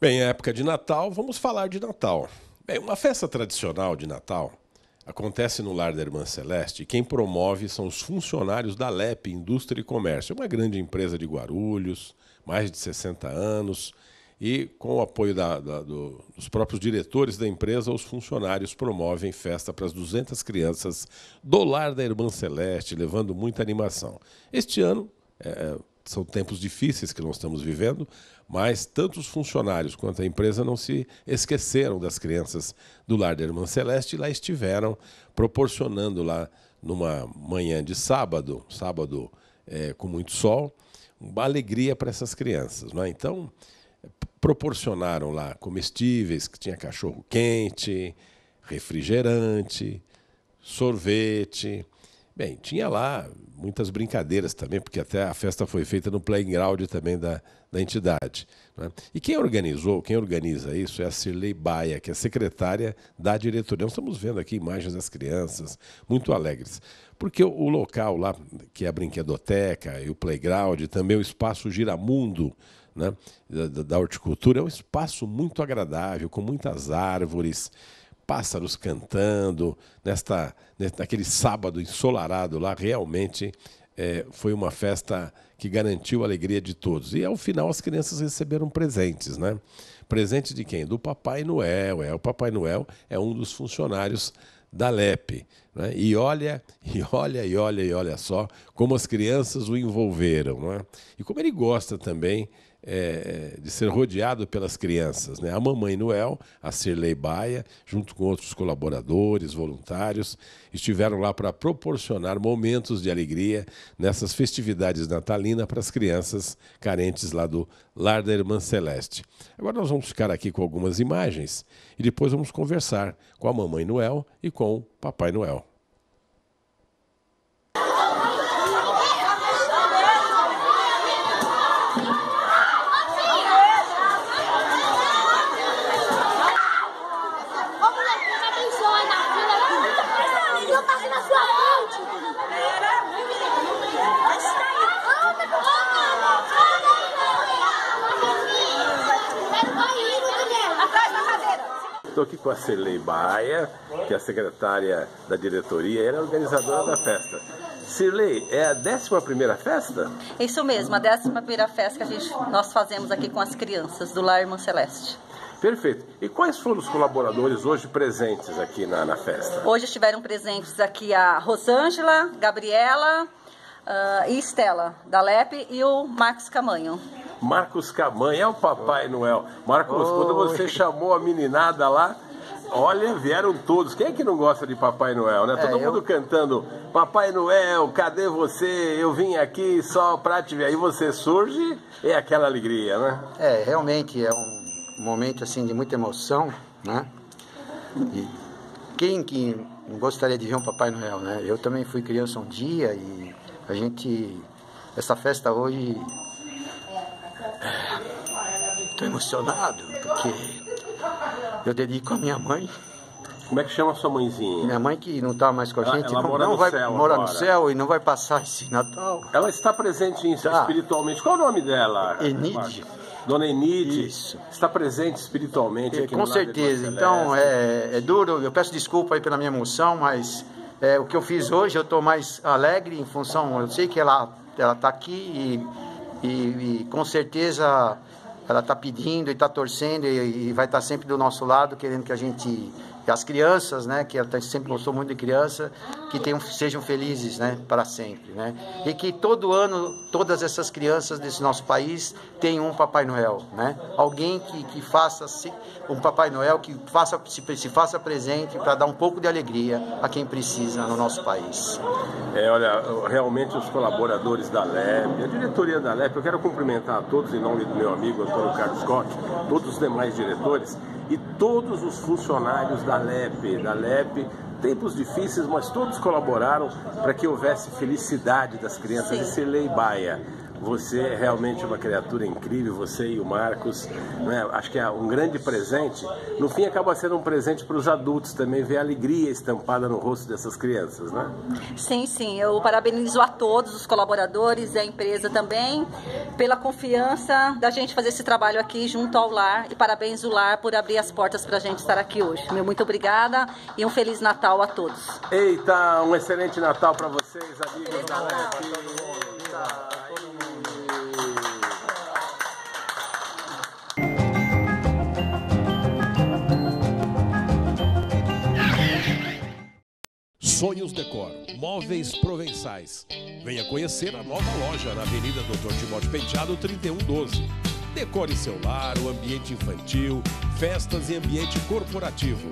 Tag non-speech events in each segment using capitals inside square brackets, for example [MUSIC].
Bem, época de Natal, vamos falar de Natal. Bem, uma festa tradicional de Natal acontece no Lar da Irmã Celeste e quem promove são os funcionários da LEP Indústria e Comércio, uma grande empresa de Guarulhos, mais de 60 anos, e com o apoio da, da, do, dos próprios diretores da empresa, os funcionários promovem festa para as 200 crianças do Lar da Irmã Celeste, levando muita animação. Este ano é, são tempos difíceis que nós estamos vivendo, mas tanto os funcionários quanto a empresa não se esqueceram das crianças do Lar da Irmã Celeste e lá estiveram proporcionando lá numa manhã de sábado, sábado é, com muito sol, uma alegria para essas crianças. Não é? Então, proporcionaram lá comestíveis, que tinha cachorro quente, refrigerante, sorvete. Bem, tinha lá muitas brincadeiras também, porque até a festa foi feita no playground também da, da entidade. Né? E quem organizou, quem organiza isso é a Cirlei Baia, que é secretária da diretoria. Nós estamos vendo aqui imagens das crianças muito alegres. Porque o, o local lá, que é a brinquedoteca e o playground, também o espaço Giramundo, né, da, da horticultura, é um espaço muito agradável, com muitas árvores, pássaros cantando, nesta, naquele sábado ensolarado lá, realmente é, foi uma festa que garantiu a alegria de todos. E ao final as crianças receberam presentes, né? Presente de quem? Do Papai Noel. É, o Papai Noel é um dos funcionários da LEP. Né? E olha, [LAUGHS] e olha, e olha, e olha só como as crianças o envolveram. Né? E como ele gosta também é, de ser rodeado pelas crianças. Né? A Mamãe Noel, a Cirlei Baia, junto com outros colaboradores, voluntários, estiveram lá para proporcionar momentos de alegria nessas festividades natalinas para as crianças carentes lá do Lar da Irmã Celeste. Agora nós vamos ficar aqui com algumas imagens e depois vamos conversar com a Mamãe Noel e com o Papai Noel. Estou aqui com a Celei Baia, que é a secretária da diretoria, ela é organizadora da festa. Cirlei, é a 11 festa? Isso mesmo, a 11 festa que a gente, nós fazemos aqui com as crianças do Lar Irmã Celeste. Perfeito. E quais foram os colaboradores hoje presentes aqui na, na festa? Hoje estiveram presentes aqui a Rosângela, Gabriela uh, e Estela, da LEP, e o Marcos Camanho. Marcos Camanha, é o Papai Noel. Marcos, quando você chamou a meninada lá, olha, vieram todos. Quem é que não gosta de Papai Noel, né? É, Todo mundo eu... cantando Papai Noel, cadê você? Eu vim aqui só pra te ver. Aí você surge, é aquela alegria, né? É, realmente é um momento assim de muita emoção, né? E quem que gostaria de ver um Papai Noel, né? Eu também fui criança um dia e a gente essa festa hoje Estou emocionado porque eu dedico a minha mãe. Como é que chama a sua mãezinha? Minha mãe que não está mais com a gente, ela não, mora não no vai céu morar agora. no céu e não vai passar esse Natal. Ela está presente em, tá. espiritualmente. Qual é o nome dela? Enide. Dona Enide Isso. está presente espiritualmente aqui Com certeza. Então é, é, duro. Eu peço desculpa aí pela minha emoção, mas é, o que eu fiz hoje eu estou mais alegre em função. Eu sei que ela ela está aqui e, e, e com certeza ela está pedindo e está torcendo e, e vai estar tá sempre do nosso lado, querendo que a gente as crianças, né, que ela sempre gostou muito de criança, que tenham, sejam felizes, né, para sempre, né, e que todo ano todas essas crianças desse nosso país tenham um Papai Noel, né, alguém que, que faça um Papai Noel que faça se, se faça presente para dar um pouco de alegria a quem precisa no nosso país. É, olha, realmente os colaboradores da LEP, a diretoria da LEP, eu quero cumprimentar a todos em nome do meu amigo Antônio Carlos Scott, todos os demais diretores e todos os funcionários da LEP, da LEP, tempos difíceis, mas todos colaboraram para que houvesse felicidade das crianças Sim. Cirlei Baia. Você é realmente uma criatura incrível, você e o Marcos. Né? Acho que é um grande presente. No fim, acaba sendo um presente para os adultos também, ver a alegria estampada no rosto dessas crianças, né? Sim, sim. Eu parabenizo a todos os colaboradores e a empresa também pela confiança da gente fazer esse trabalho aqui junto ao lar. E parabéns o lar por abrir as portas para a gente estar aqui hoje. Meu muito obrigada e um Feliz Natal a todos. Eita, um excelente Natal para vocês, amigos da LEP. Sonhos Decor, móveis provençais. Venha conhecer a nova loja na Avenida Doutor Timóteo Penteado 3112. Decore seu lar, o ambiente infantil, festas e ambiente corporativo.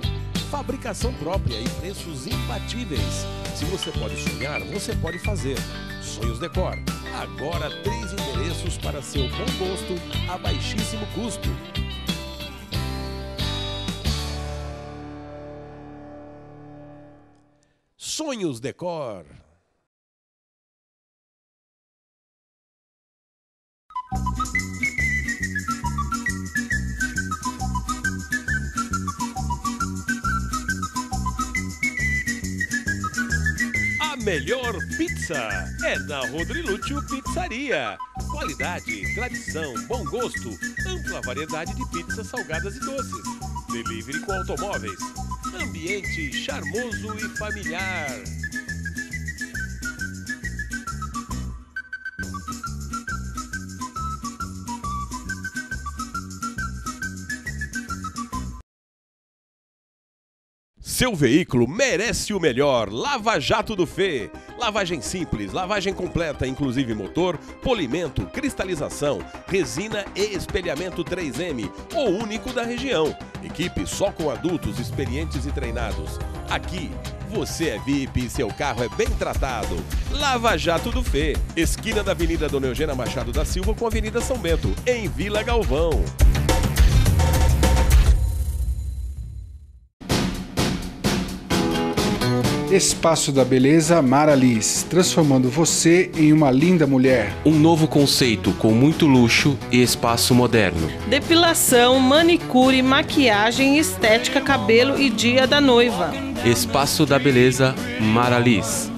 Fabricação própria e preços imbatíveis. Se você pode sonhar, você pode fazer. Sonhos Decor. Agora três endereços para seu bom gosto a baixíssimo custo. Sonhos Decor. A melhor pizza é na Rodrilúcio Pizzaria. Qualidade, tradição, bom gosto, ampla variedade de pizzas salgadas e doces. Delivery com automóveis ambiente charmoso e familiar. Seu veículo merece o melhor. Lava Jato do Fê. Lavagem simples, lavagem completa, inclusive motor, polimento, cristalização, resina e espelhamento 3M, o único da região. Equipe só com adultos experientes e treinados. Aqui, você é VIP e seu carro é bem tratado. Lava Jato do Fê. Esquina da Avenida Dona Eugênia Machado da Silva com a Avenida São Bento, em Vila Galvão. Espaço da Beleza Maralis, transformando você em uma linda mulher. Um novo conceito com muito luxo e espaço moderno. Depilação, manicure, maquiagem, estética, cabelo e dia da noiva. Espaço da Beleza Maralis.